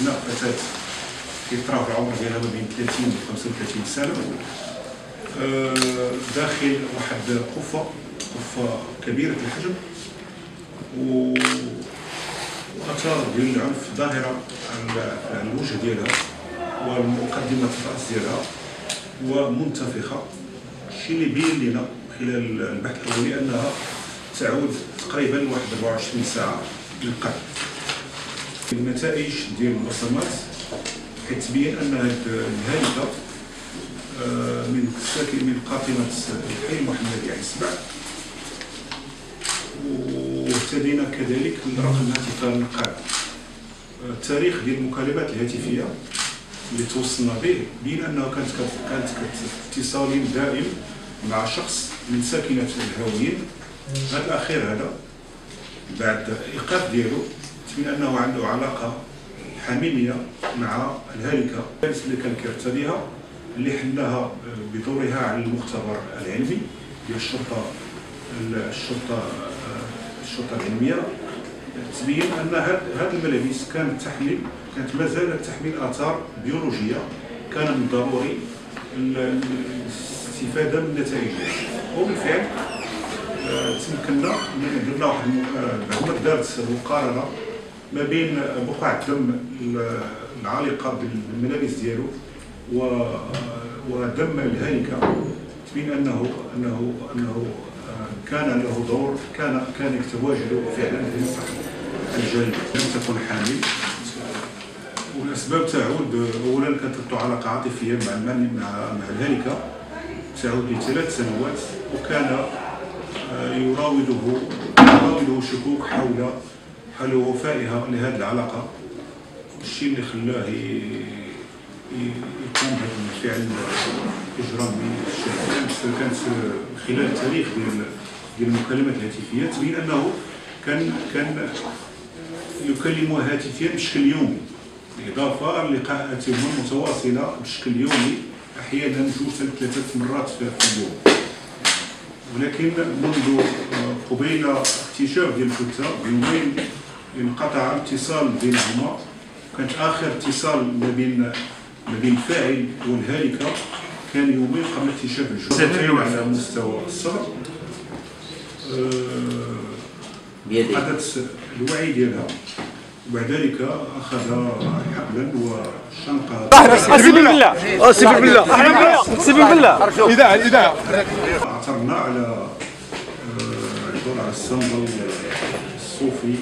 بناء فتاة كيطرا في العمر ديالها ما بين 30 و 35 سنة داخل واحد قفة قفة كبيرة الحجم و وآثار ديال العنف ظاهرة على الوجه ديالها ومقدمة الرأس ديالها ومنتفخة الشيء اللي بين لنا خلال البحث الأولي أنها تعود تقريبا واحد 24 ساعة للقتل النتائج ديال البصمات كتبين أن هاد الهالكة آه، من ساكن من قاطنه الحي محمد يعني السبع واهتدينا كذلك برقم هاتف النقاب آه، التاريخ ديال المكالمات الهاتفية اللي توصلنا به بين انه كانت كانت اتصال دائم مع شخص من ساكنة الهاويين هذا الاخير هذا؟ بعد إيقاف ديالو تبين أنه عنده علاقة حميمية مع الهالكه الثالث اللي كان كيرتديها اللي حلناها بدورها على المختبر العلمي ديال الشرطة الشرطة الشرطة العلمية. تبين أن هاد الملابس كانت تحمل كانت ما زالت تحمل آثار بيولوجية. كان من الضروري ال- الاستفادة من نتائجها وبالفعل تمكنا درنا واحد الم- بعد ما دارت مقارنة ما بين بقع الدم ال- العالقة بالملابس ديالو و ودم الهالكة. تبين انه انه أنه آه، كان له دور كان كان يتواجد فعلا في مسرح الجريمه لم تكن حامل. والاسباب تعود اولا كانت علاقه عاطفيه مع مع مع الهالكة. تعود لثلاث سنوات وكان يراوده يراوده شكوك حول حول وفائها لهذه العلاقة. الشيء اللي خلاه يقوم بهذا الفعل اجرامي كانت خلال التاريخ ديال ديال المكالمات الهاتفية تبين أنه كان كان يكلمها هاتفيا بشكل يومي بالاضافه للقاءاتهم المتواصلة بشكل يومي أحيانا جوج ثلاثة مرات في اليوم. ولكن منذ قبيل اكتشاف ديال الفتة بيومين انقطع الاتصال بينهما كانت آخر اتصال ما بين ما بين الفاعل والهالكة كان يومين قبل اكتشاف الجريمه على مستوى الصدر. آه، بيديه حدث الوعي ديالها. وبعد ذلك أخذ حبلا وشنقه سيبي بالله. سيبي بالله. سيبي بالله. اذاعه الاذاعه اعثرنا على آه، الدور على الصندل الصوفي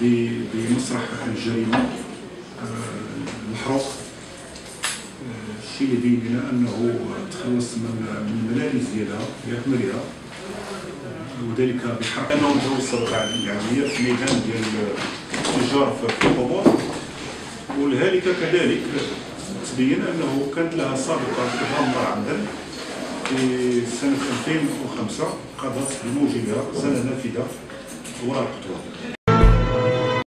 ب- بمسرح الجريمة آه، المحروق آه، الشيء اللي بين لنا أنه تخلص من من الملابس ديالها باكملها وذلك بحرق انه توصل بعد العملية في ميدان ديال التجار في القبور والهالكه كذلك. تبين أنه كانت لها سابقة في غامضه عمدا في سنة 2005 قضت بموجبها سنة نافذة وراء القطوة